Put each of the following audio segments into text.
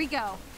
we go.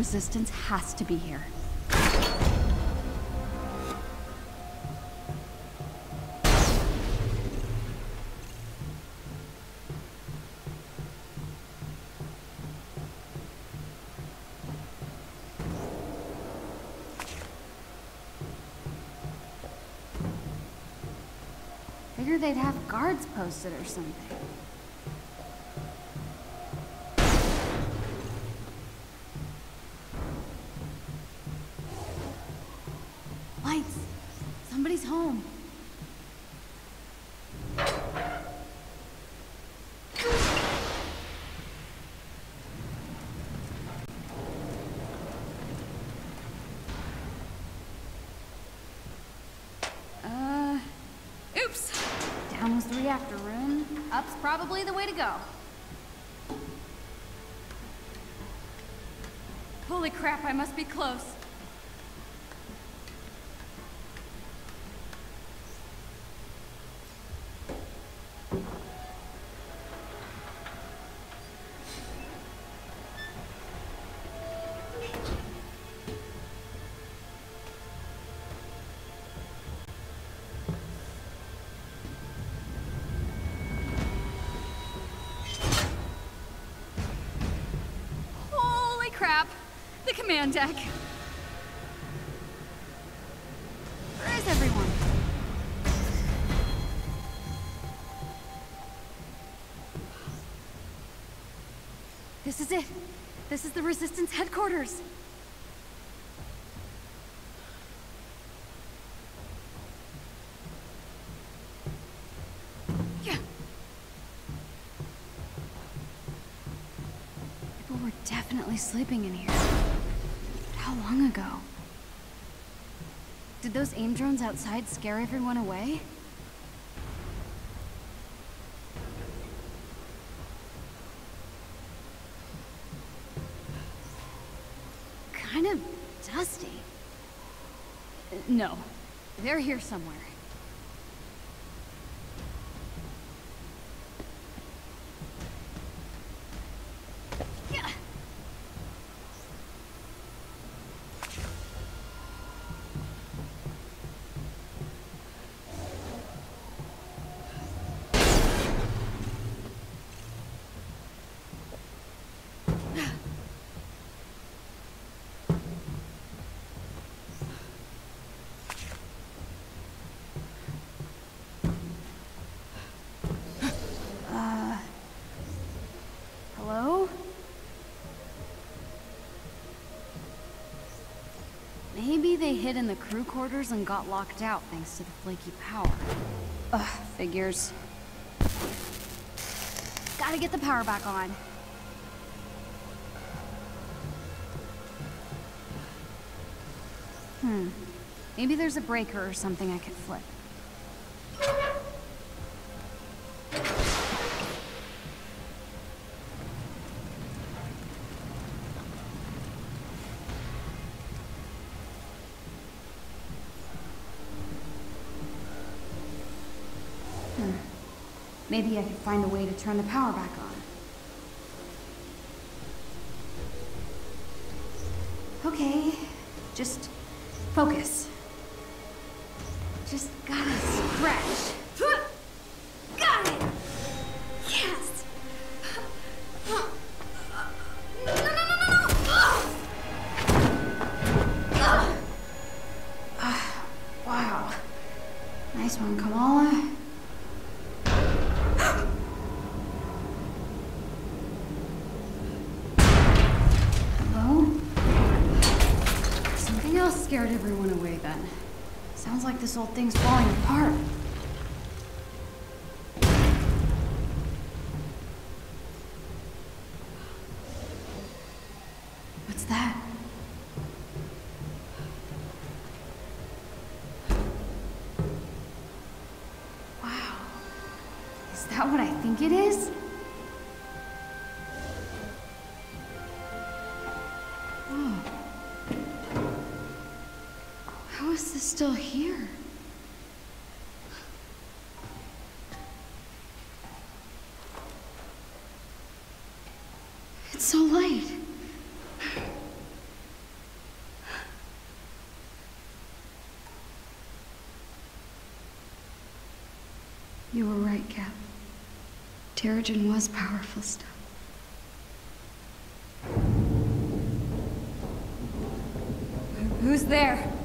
Resistance has to be here. Figured they'd have guards posted or something. Lights! Somebody's home. Uh, oops. Down was the reactor room. The way to go. Holy crap, I must be close. Deck. Where is everyone? This is it. This is the Resistance headquarters. Yeah. People were definitely sleeping in here. Long ago? Did those aim drones outside scare everyone away? Kind of dusty. No, they're here somewhere. Yeah. Uh, hello? Maybe they hid in the crew quarters and got locked out thanks to the flaky power. Ugh, figures. Gotta get the power back on. Hmm. Maybe there's a breaker or something I could flip. Maybe I could find a way to turn the power back on. Okay, just focus. still here. It's so late. You were right, Cap. Terrigen was powerful stuff. Who's there?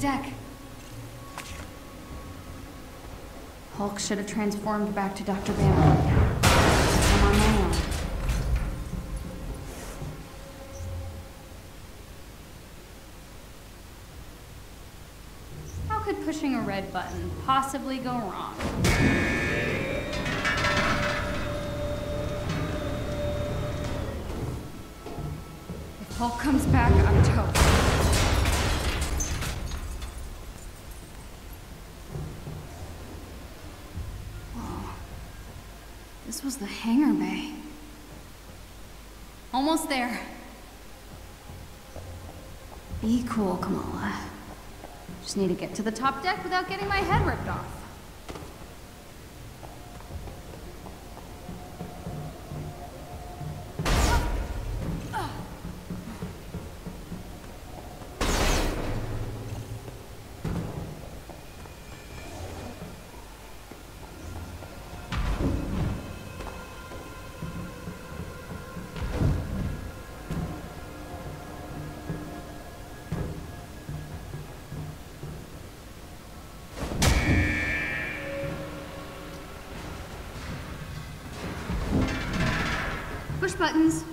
deck. Hulk should have transformed back to Dr. Banner. I'm on my own. How could pushing a red button possibly go wrong? If Hulk comes back, I'm toast. there. Be cool, Kamala. Just need to get to the top deck without getting my head ripped off. Platforms.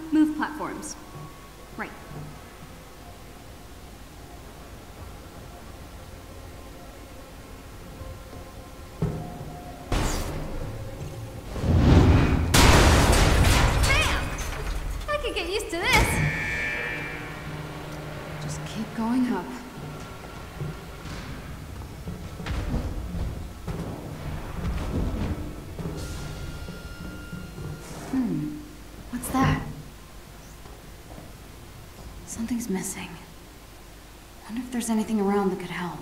Missing. Wonder if there's anything around that could help.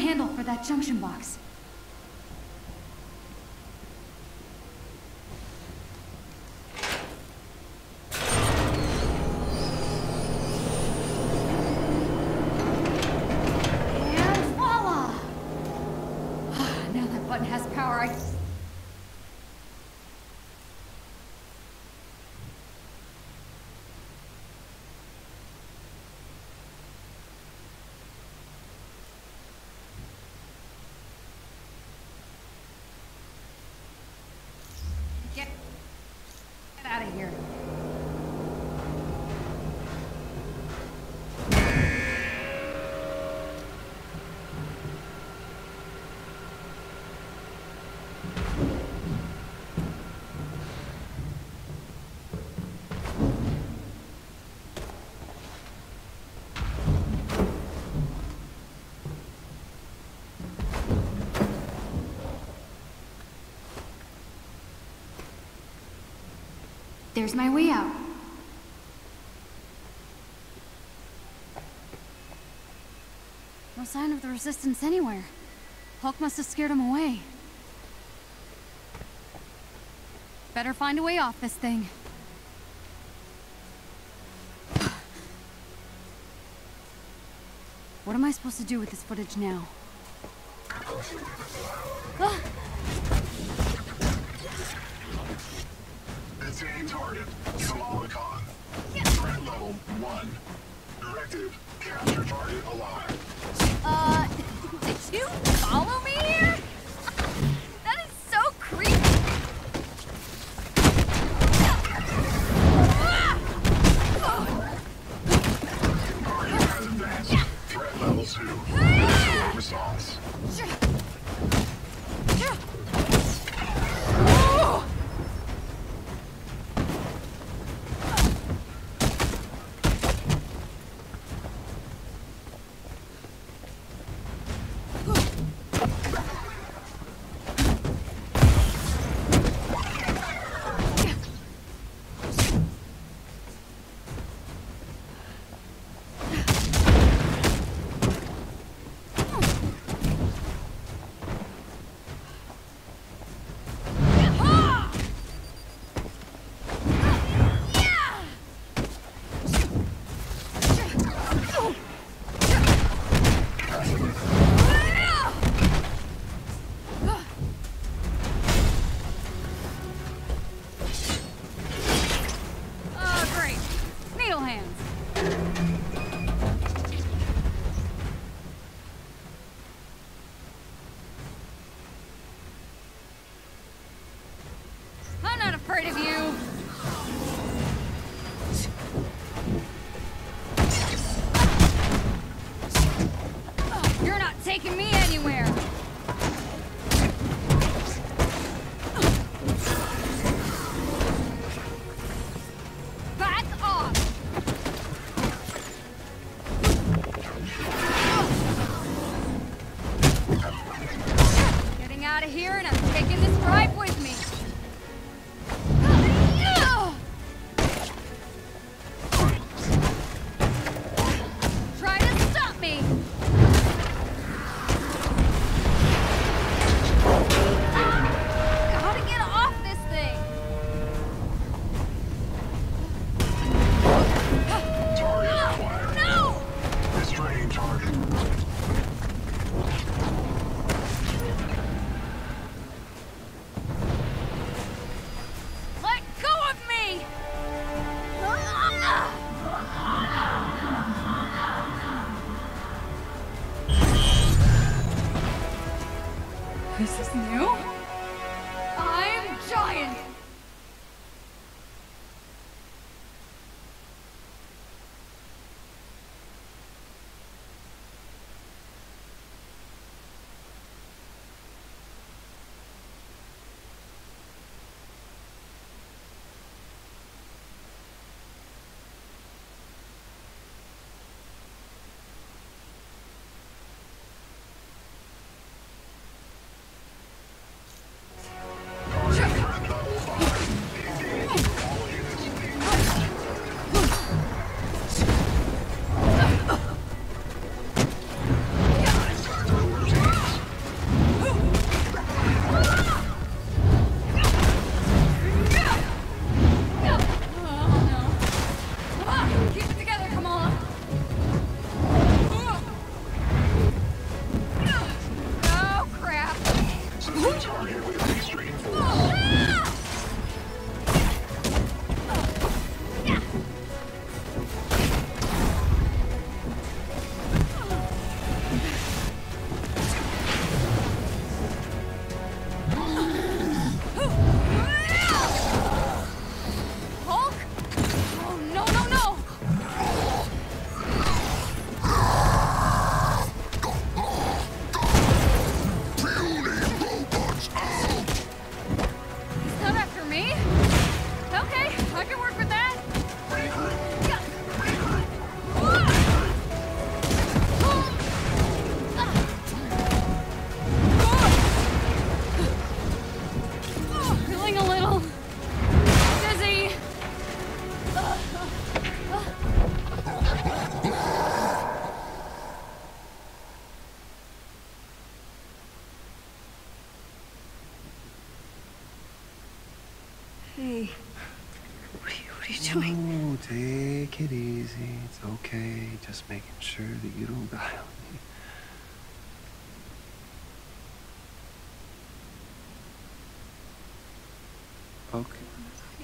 Handle for that junction box. And voila! now that button has power, I... Get, get out of here. There's my way out. No sign of the resistance anywhere. Hulk must have scared him away. Better find a way off this thing. What am I supposed to do with this footage now? Ah! Detain target, Salamicon. Threat level 1. Directive, capture target alive. Uh, did you follow me This is new. I'm giant.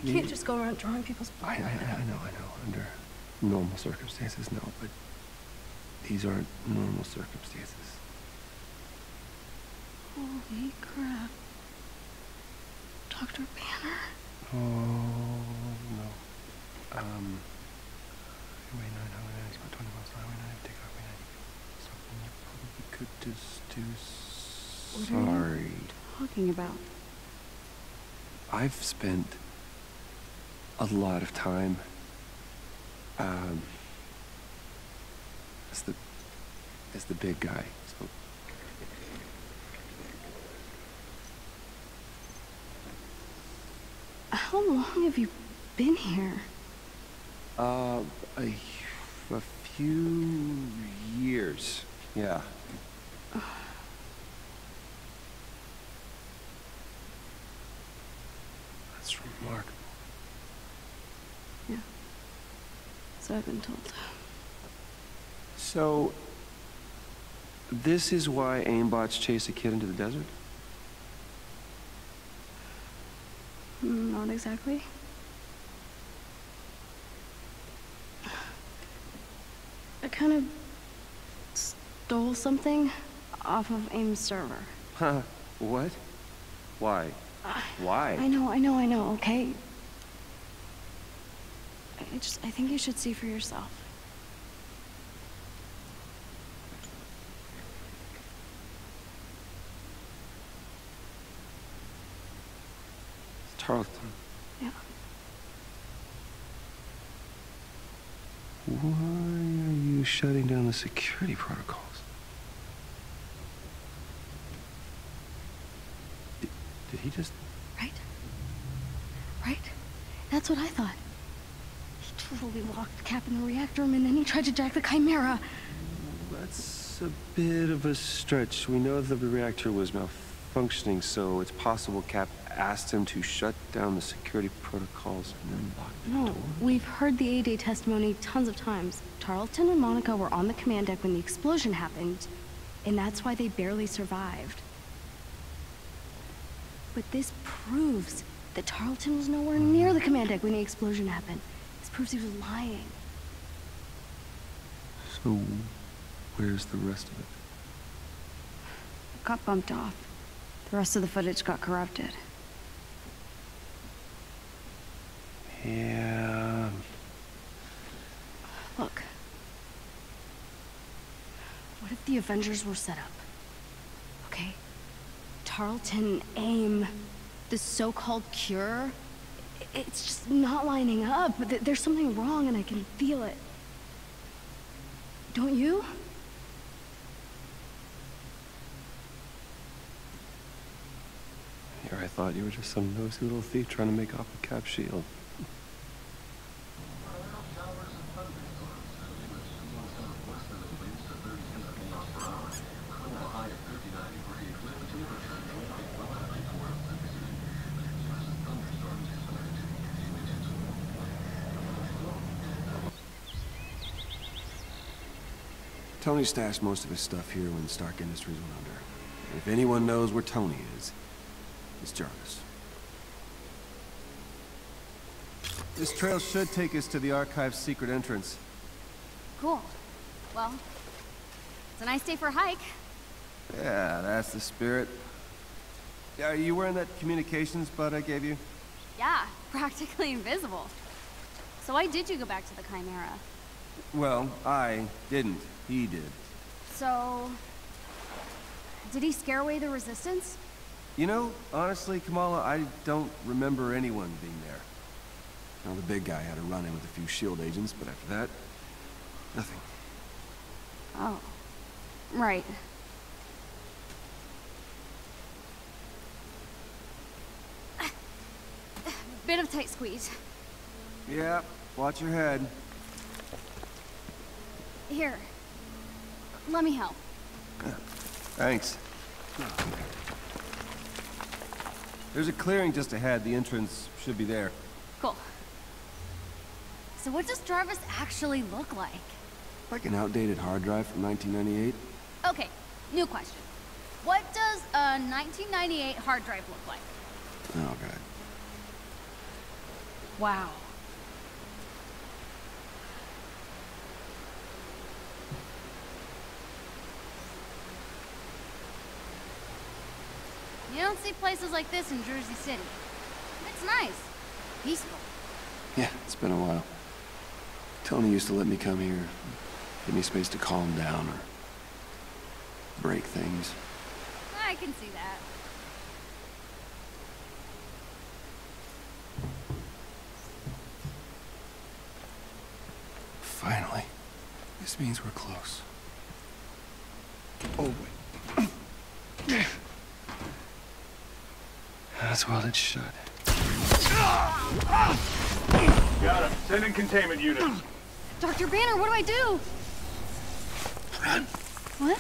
You can't just go around drawing people's I, I, I know, I know. Under normal circumstances, no, but these aren't normal circumstances. Holy crap. Dr. Banner? Oh, no. Um, Highway 9, Highway 9, it's about 20 miles, Highway 9, take Highway 90. Something you probably could just do. s- What are you- Talking about. I've spent a lot of time um, as the as the big guy. So How long have you been here? uh, a, a few years. Yeah. That's remarkable. Yeah. So I've been told. So, this is why aimbots chase a kid into the desert? Mm, Not exactly. I kind of stole something off of AIM's server. Huh? What? Why? Why? I know, I know, I know, okay? I just, I think you should see for yourself. Tarleton. Yeah. Why are you shutting down the security protocols? Did, did he just... Right? Right? That's what I thought. He totally locked Cap in the reactor room and then he tried to jack the Chimera. That's a bit of a stretch. We know that the reactor was malfunctioning, so it's possible Cap asked him to shut down the security protocols and then lock the No, door. we've heard the A-Day testimony tons of times. Tarleton and Monica were on the command deck when the explosion happened, and that's why they barely survived. But this proves that Tarleton was nowhere near the command deck when the explosion happened. This proves he was lying. So, where's the rest of it? Got bumped off. The rest of the footage got corrupted. Yeah. Look. What if the Avengers were set up? Okay? Tarleton, AIM, the so-called cure, it's just not lining up. There's something wrong and I can feel it. Don't you? Here I thought you were just some nosy little thief trying to make off with Cap Shield. Tony stashed most of his stuff here when Stark Industries went under. If anyone knows where Tony is, it's Jarvis. This trail should take us to the archive's secret entrance. Cool. Well, it's a nice day for a hike. Yeah, that's the spirit. Yeah, are you wearing that communications bud I gave you? Yeah, practically invisible. So why did you go back to the Chimera? Well, I didn't. He did. So... Did he scare away the resistance? You know, honestly, Kamala, I don't remember anyone being there. Now, the big guy had a run-in with a few S.H.I.E.L.D. agents, but after that, nothing. Oh. Right. Bit of tight squeeze. Yeah, watch your head. Here. Let me help. Thanks. There's a clearing just ahead. The entrance should be there. Cool. So what does Jarvis actually look like? Like an outdated hard drive from 1998. Okay, new question. What does a 1998 hard drive look like? Oh, God. Wow. You don't see places like this in Jersey City. It's nice. Peaceful. Yeah, it's been a while. Tony used to let me come here. Give me space to calm down or break things. I can see that. Finally. This means we're close. Oh, wait. That's well it should. Got him. Send in containment units. Dr. Banner, what do I do? Run. What?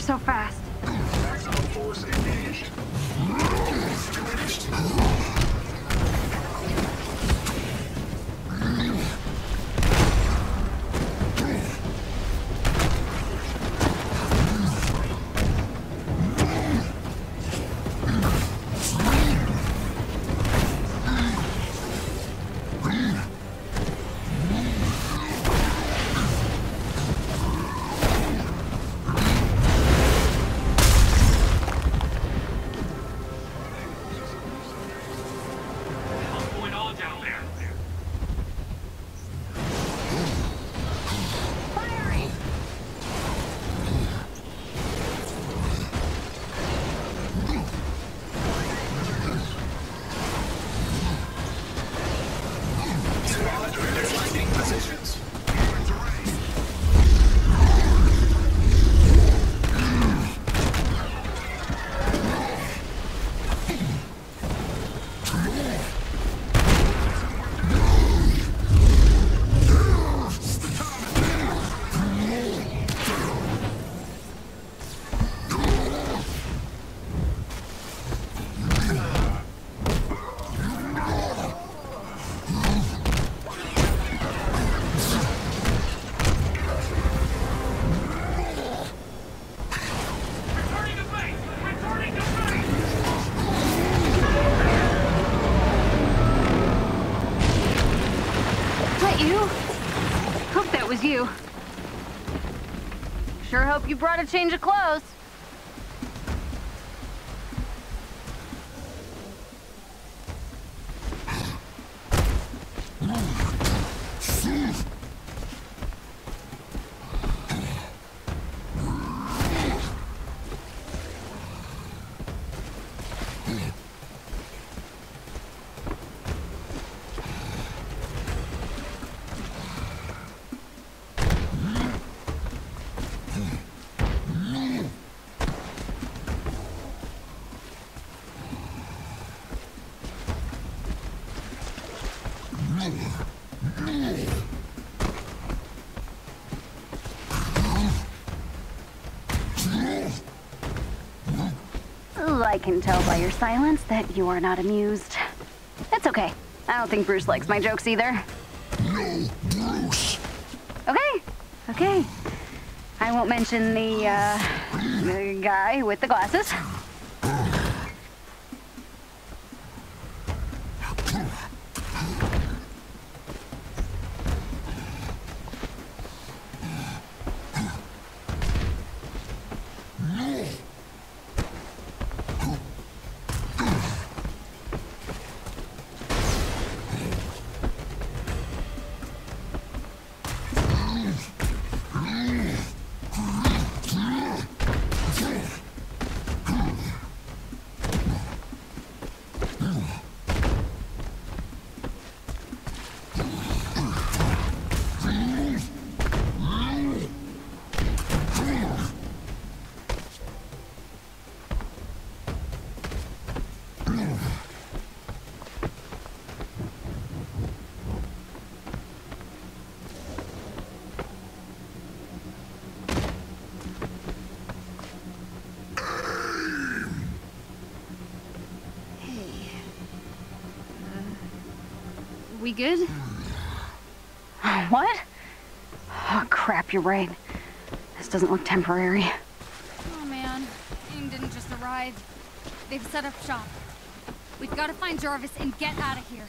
So fast? Hope you brought a change of clothes. I can tell by your silence that you are not amused. It's okay. I don't think Bruce likes my jokes either. No, Bruce. Okay, okay. I won't mention the, uh, the guy with the glasses. We good? What? Oh, crap, you're right. This doesn't look temporary. Oh man, AIM didn't just arrive. They've set up shop. We've got to find Jarvis and get out of here.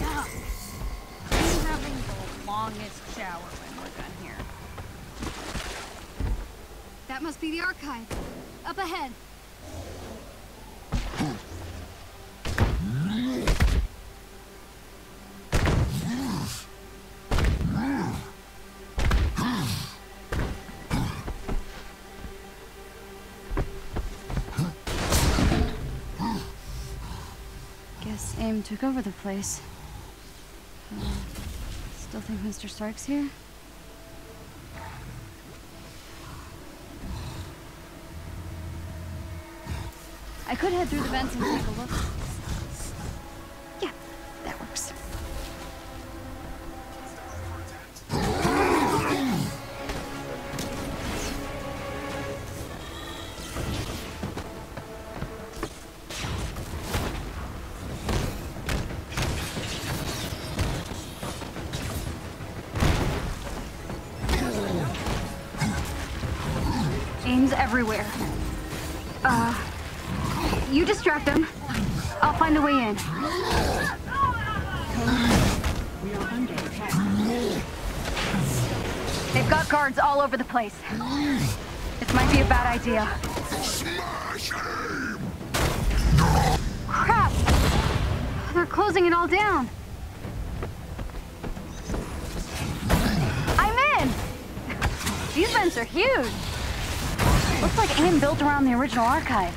Yeah. I'm having the longest shower when we're done here. That must be the archive. Up ahead. Guess AIM took over the place. Uh, still think Mr. Stark's here? Could head through the vents and take a look. Yeah, that works. AIM's everywhere. Uh, you distract them. I'll find a way in. They've got guards all over the place. This might be a bad idea. Crap! They're closing it all down. I'm in! These vents are huge. Looks like AIM built around the original archive.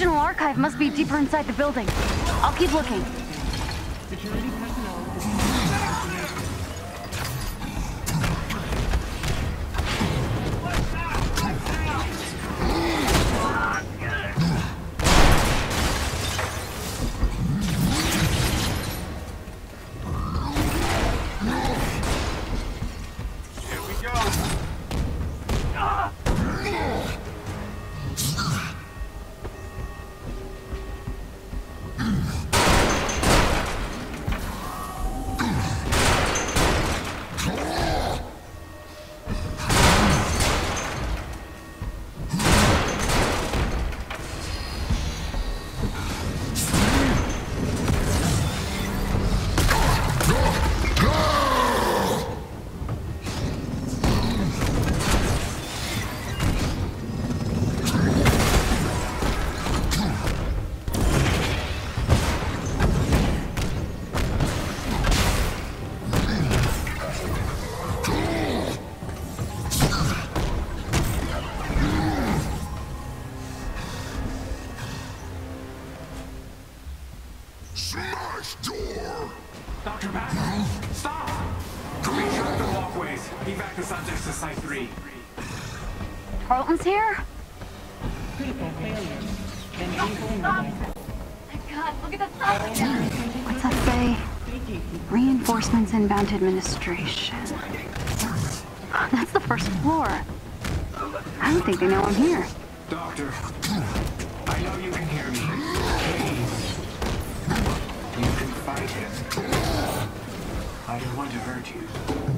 original archive must be deeper inside the building. I'll keep looking. Walkways. Evac the subjects to Site 3. Tarleton's here? Critical failure. Engine vulnerable. God, look at the stuff again. What's that say? Reinforcements inbound to administration. That's the first floor. I don't think they know I'm here. Doctor, I know you can hear me. Please. You can fight him. I don't want to hurt you.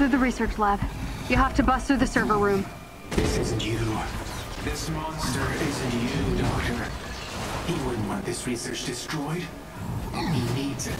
Through the research lab. You have to bust through the server room. This isn't you. This monster isn't you, Doctor. He wouldn't want this research destroyed. He needs it.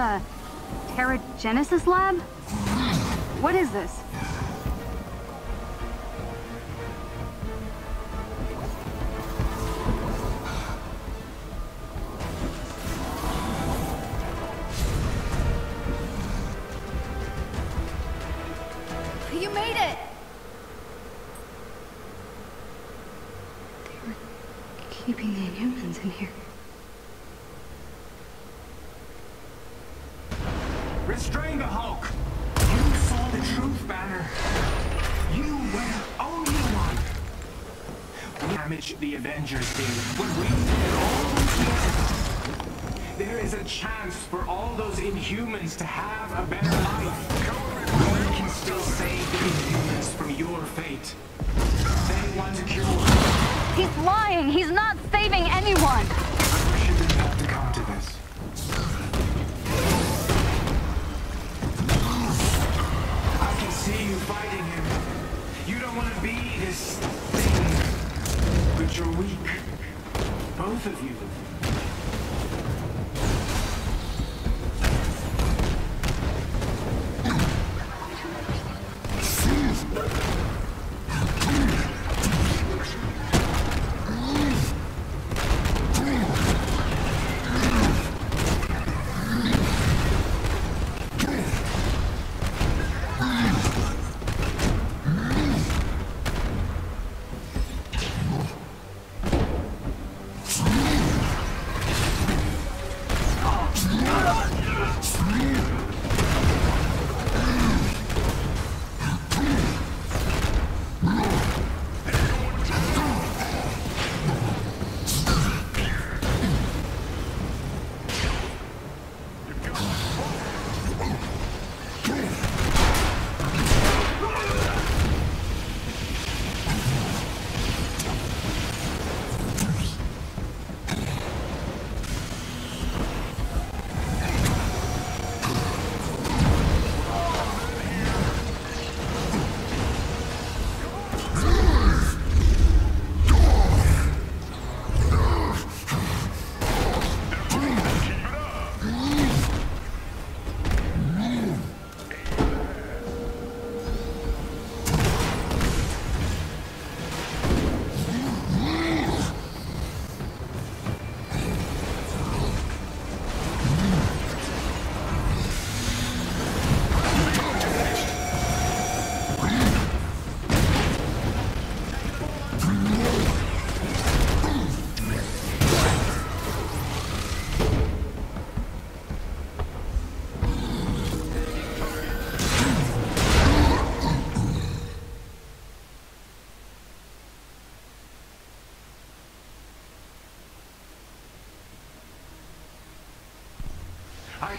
Called a lab? What is this?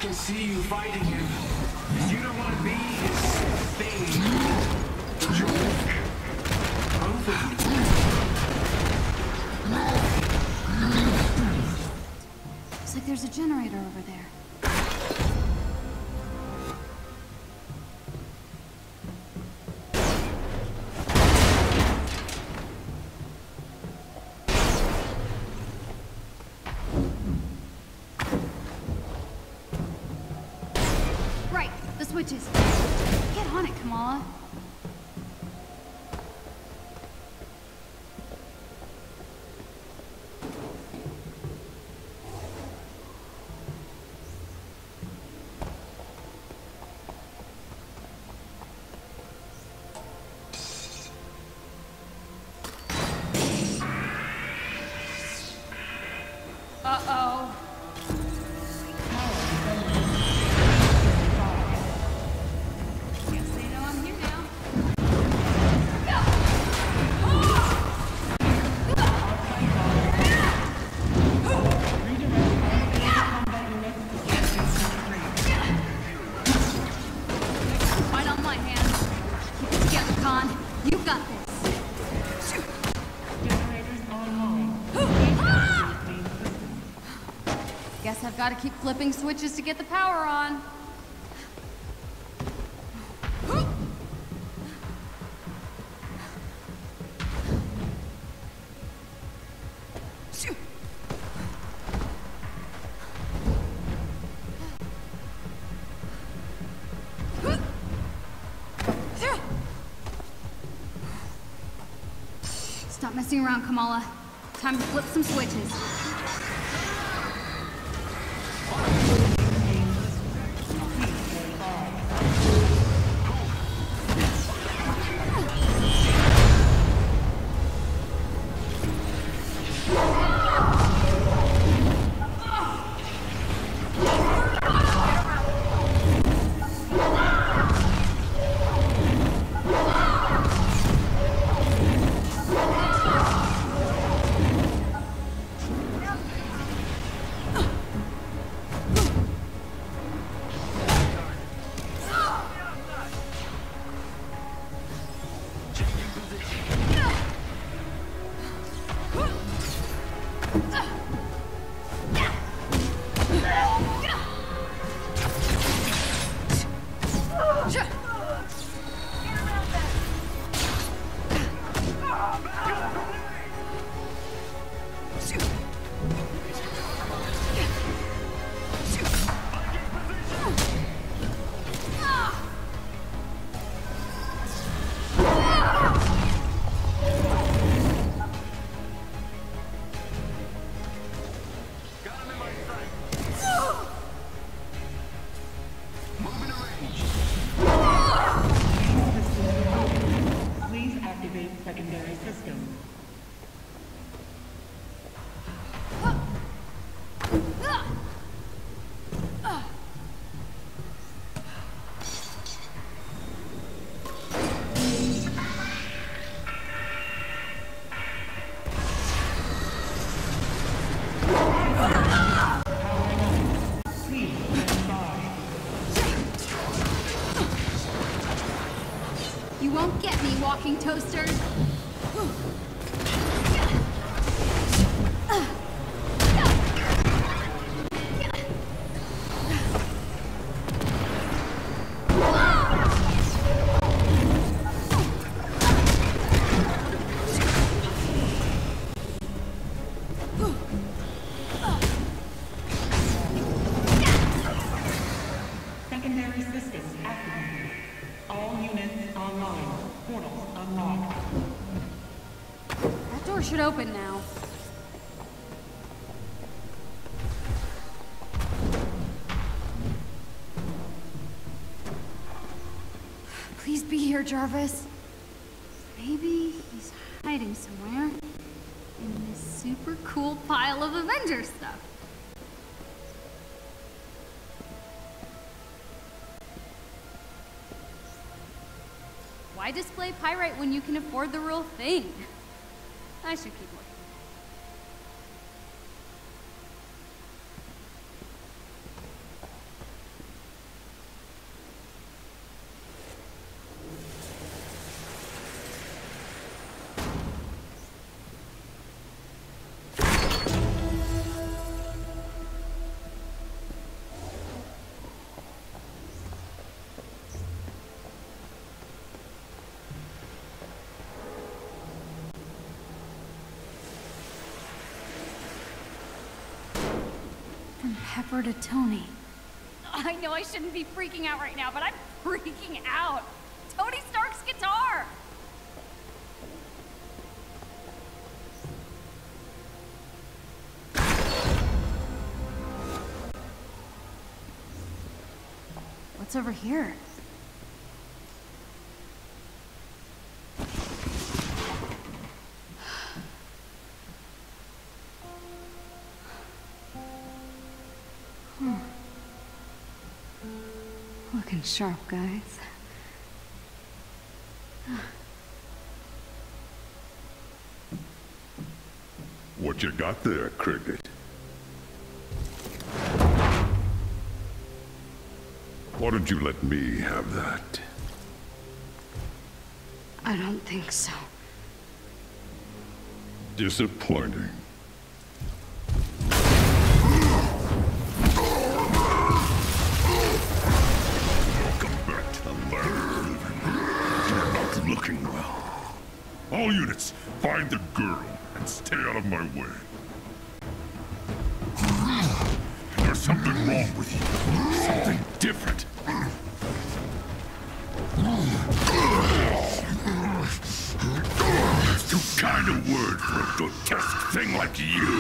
Can see you fighting him. You don't want to be his thing. Both of you. Looks like there's a generator over there. Get on it, Kamala. Guess I've got to keep flipping switches to get the power on. Stop messing around, Kamala. Time to flip some switches. Get Jarvis. Maybe he's hiding somewhere in this super cool pile of Avengers stuff. Why display pyrite when you can afford the real thing? I should keep looking. Pepper to Tony. I know I shouldn't be freaking out right now, but I'm freaking out. Tony Stark's guitar! What's over here? Sharp, guys. What you got there, Cricket? Why don't you let me have that? I don't think so. Disappointing. Find the girl and stay out of my way. There's something wrong with you. Something different. It's too kind a word for a grotesque thing like you.